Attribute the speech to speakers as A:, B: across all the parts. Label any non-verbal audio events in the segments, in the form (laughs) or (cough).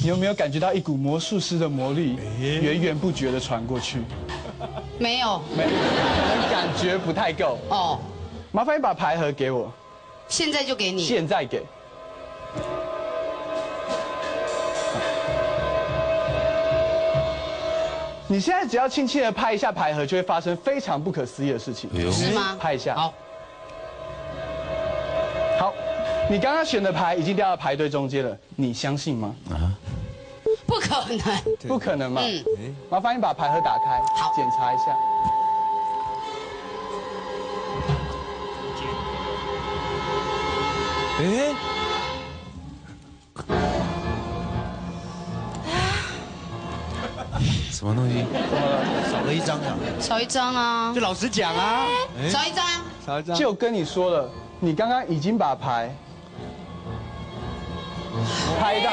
A: 你有没有感觉到一股魔术师的魔力源源不绝的传过去？
B: 没有
A: 没，可能感觉不太够。
B: 哦，
A: 麻烦你把牌盒给我，
B: 现在就给你。
A: 现在给。你现在只要轻轻的拍一下牌盒，就会发生非常不可思议的事情。
B: 是吗？
A: 拍一下。
B: 好，
A: 好，你刚刚选的牌已经掉到牌堆中间了，你相信吗？
B: 不可能。
A: 不可能嘛。
B: 嗯，
A: 麻烦你把牌盒打开，
B: 好
A: 检查一下。
C: 哎，
D: 什么东西？
C: 少了一张啊！
B: 少一张啊
C: 就，老实讲啊，
B: 少一张。
C: 少一张。
A: 就跟你说了，你刚刚已经把牌拍到。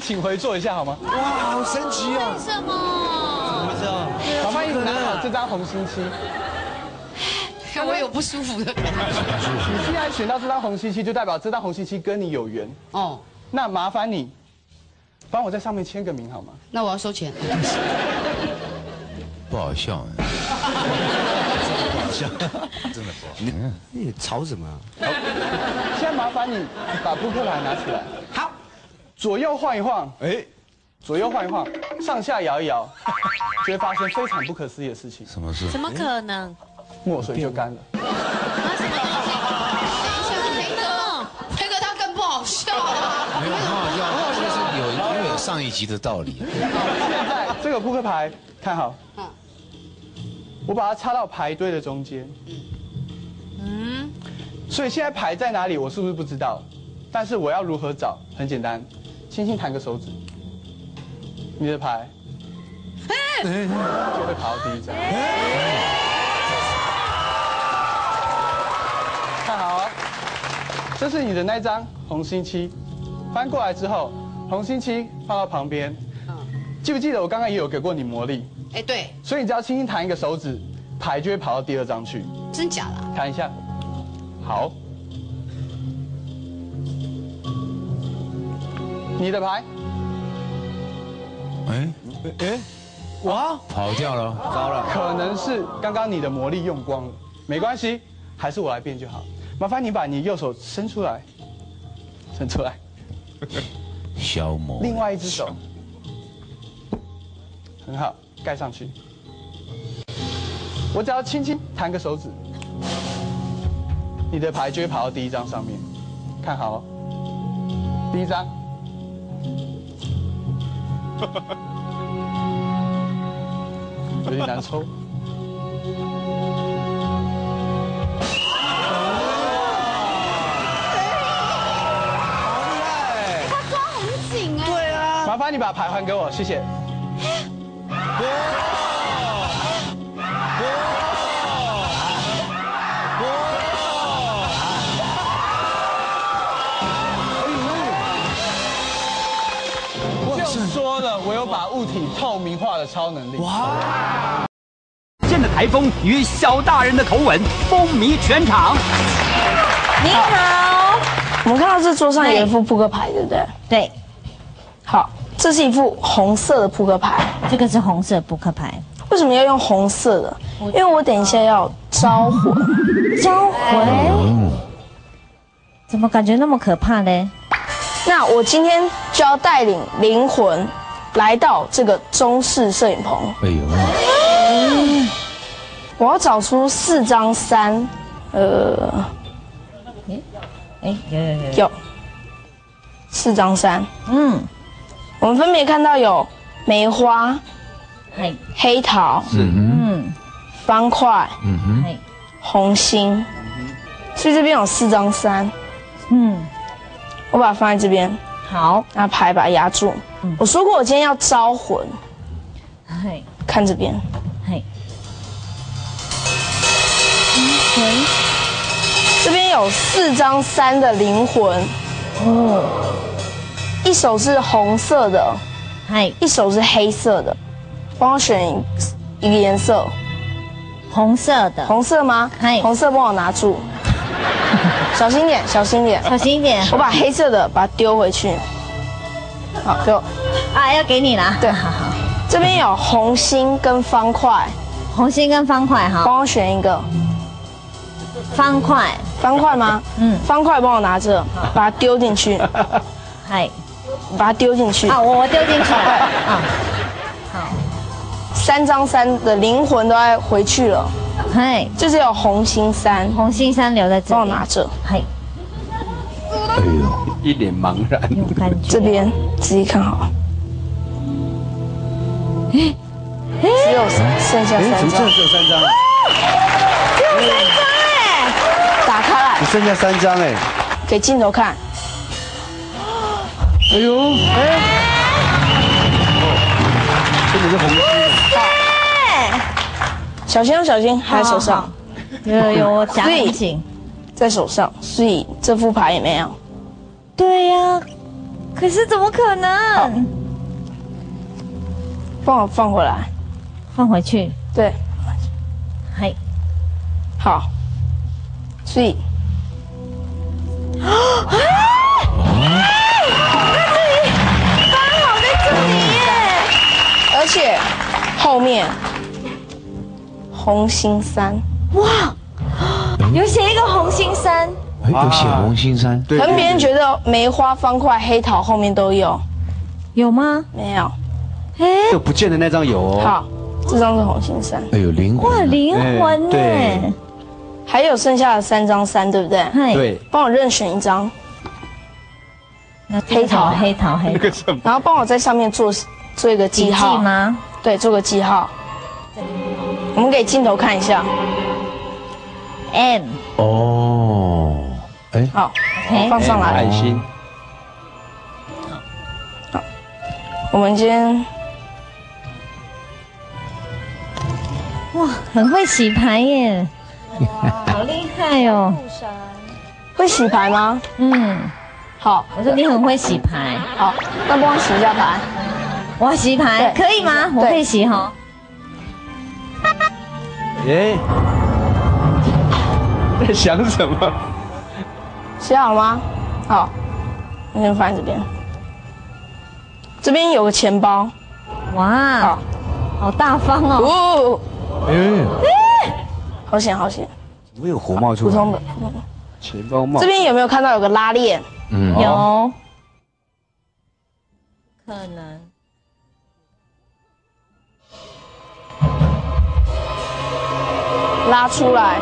A: 请回坐一下好吗？
C: 哇，好神奇啊！
E: 什么？
C: 不知道。
A: 麻烦你拿好这张红心七。
B: 我有不舒服的感觉。
A: 你既然选到这张红心七，就代表这张红心七跟你有缘。
B: 哦，
A: 那麻烦你帮我在上面签个名好吗？
B: 那我要收钱。(laughs)
D: 不好笑，不好
C: 笑，
D: 真的不好。
C: 你吵什么啊？
A: 现在麻烦你把扑克牌拿起来，
B: 好，
A: 左右晃一晃，
C: 哎，
A: 左右晃一晃，上下摇一摇，就会发生非常不可思议的事情，
D: 什么事？
E: 怎么可能？
A: 墨水就干了。
E: 啊，什么东西？谁的？
B: 这个他更不好笑啊。
D: 没有很好笑，就是有因为有上一集的道理。
A: 现在这个扑克牌看好，
B: 嗯
A: 我把它插到牌堆的中间。
E: 嗯，
A: 所以现在牌在哪里，我是不是不知道？但是我要如何找？很简单，轻轻弹个手指，你的牌就会跑到第一张。看好哦，这是你的那张红心七，翻过来之后，红心七放到旁边。记不记得我刚刚也有给过你魔力？
B: 哎，对，
A: 所以你只要轻轻弹一个手指，牌就会跑到第二张去。
B: 真假的啊？
A: 弹一下，好。你的牌，
D: 哎，
C: 哎，哇，
D: 跑掉了。
C: 糟了，
A: 可能是刚刚你的魔力用光了，没关系，还是我来变就好。麻烦你把你右手伸出来，伸出来，
D: 消磨。
A: 另外一只手，很好，盖上去。我只要轻轻弹个手指，你的牌就会跑到第一张上面。看好哦，第一张。(laughs) 有点难抽。
E: 他抓很紧哎。
C: 对啊，
A: 麻烦你把牌还给我，谢谢。(laughs) 有把物体透明化的超能力。哇！
F: 现的台风与小大人的口吻风靡全场。
G: 你好，我们看到这桌上有一副扑克牌，对不对？
H: 对，
G: 好，这是一副红色的扑克牌。
H: 这个是红色扑克牌，
G: 为什么要用红色的？因为我等一下要招魂。
H: 招魂。怎么感觉那么可怕呢？
G: 那我今天就要带领灵魂来到这个中式摄影棚，
D: 哎呦，
G: 我要找出四张三，呃，
H: 哎，有有有，
G: 有。四张三。
H: 嗯，
G: 我们分别看到有梅花、
H: 嘿，
G: 黑桃、
H: 嗯，
G: 方块、
D: 嗯哼，
G: 红心，所以这边有四张三，
H: 嗯，
G: 我把它放在这边，
H: 好，
G: 拿牌把它压住。我说过我今天要招魂，
H: 嘿，
G: 看这边，
H: 嘿，
G: 这边有四张三的灵魂，
H: 哦，
G: 一手是红色的，
H: 嘿，
G: 一手是黑色的，帮我选一个颜色，
H: 红色的，
G: 红色吗？
H: 嗨
G: 红色帮我拿住。(laughs) 小心点，小心点。
H: 小心一点。
G: 我把黑色的把它丢回去。好，给我。
H: 啊！要给你啦。
G: 对
H: 好好。
G: 这边有红心跟方块，
H: 红心跟方块哈，
G: 帮我选一个。
H: 方块，
G: 方块吗？
H: 嗯
G: 方块帮我拿着，把它丢进去，(laughs)
H: 嗨，
G: 把它丢进去。
H: 啊，我我丢进去了，(laughs) 啊，
G: 三张三的灵魂都要回去了，
H: 嗨，
G: 就是有红心三，
H: 红心三留在这里，
G: 帮我拿着。
H: 嗨，
C: 一脸茫然。
H: 有感觉，
G: 这边仔细看好。只有剩剩下
C: 哎，怎
G: 三张，
C: 么只有三张？
G: 打开来
C: 只剩下三张哎。
G: 给镜头看。
C: 哎呦，哎，真的是红心。
G: 小心哦，小心，还在手上，
H: 有有有，我夹
G: 所以
H: 很紧，
G: 在手上，所以这副牌也没有。
H: 对呀，可是怎么可能？
G: 帮我放回来。
H: 放回去，
G: 对，
H: 嗨，
G: 好。所以
H: 好在这里耶，
G: 而且后面红心三，
H: 有写一个红心三，
D: 哎，有血红心山，
C: 对
G: 可能别人觉得梅花、方块、黑桃后面都有，
H: 有吗？
G: 没有。
H: 哎，
C: 就不见的那张有哦。
G: 好，这张是红心三，
D: 哎呦灵
H: 哇，
D: 魂，
H: 灵魂
C: 对。
H: 呢？
G: 还有剩下的三张三，对不对？
H: 嗨，
C: 对，
G: 帮我任选一张，
H: 那黑桃黑桃黑桃，
G: 然后帮我在上面做做一个
H: 记
G: 号，
H: 吗？
G: 对，做个记号。我们给镜头看一下
H: ，M。
D: 哦，哎，
G: 好放上来。
C: 爱心。
G: 我们今天
H: 哇，很会洗牌耶，好厉害哦。
G: 会洗牌吗？
H: 嗯，
G: 好，
H: 我说你很会洗牌，
G: 好，那帮我洗一下牌。
H: 我要洗牌可以吗？我可以洗哈。
C: 耶，在 (laughs) 想什么？
G: 洗好了吗？好，那先放在这边。这边有个钱包，
H: 哇
G: 好，
H: 好大方哦。
G: 哦，
D: 哎，
G: 好险好险，
C: 怎么有火冒出来？
G: 普通的。普通的
C: 钱包帽
G: 这。边有没有看到有个拉链？
D: 嗯，
H: 有，可能
G: 拉出来，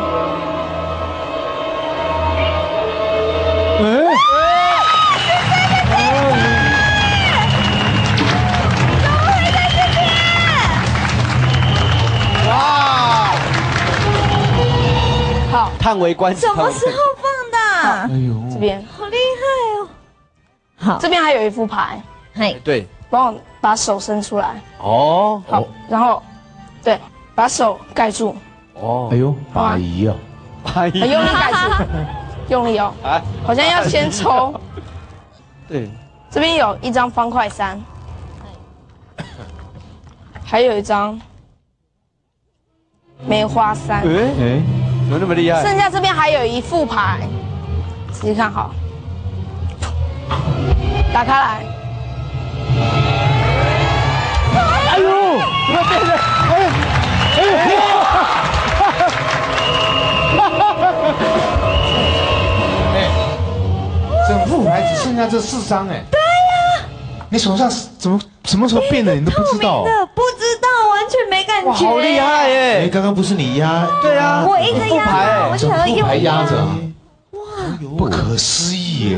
C: 叹为观止。
H: 什么时候放的？
D: 哎呦，
G: 这边
H: 好厉害哦！好，
G: 这边还有一副牌，
H: 嘿，
C: 对，
G: 帮我把手伸出来，
C: 哦。
G: 好，然后对，把手盖住，
C: 哦。
D: 哎，呦，阿姨哦，
C: 阿姨。
G: 啊用力盖住，(laughs) 用力哦，
C: 啊，
G: 好像要先抽。
C: 对，
G: 这边有一张方块三，还有一张梅花三，
C: 哎，
D: 哎，
C: 怎么那么厉害？
G: 剩下这边还有一副牌，仔细看好，打开来，
C: 哎呦，怎么变成？哎，
D: 整副牌只剩下这四张哎。对呀，你手上怎么什么时候变的你都不知道？
C: 哇，好厉害！
D: 哎，
C: 耶！
D: 刚刚不是你压？
C: 对啊，
H: 我一直
C: 副
H: 压我想要
D: 整副牌压着哇，不可思议耶！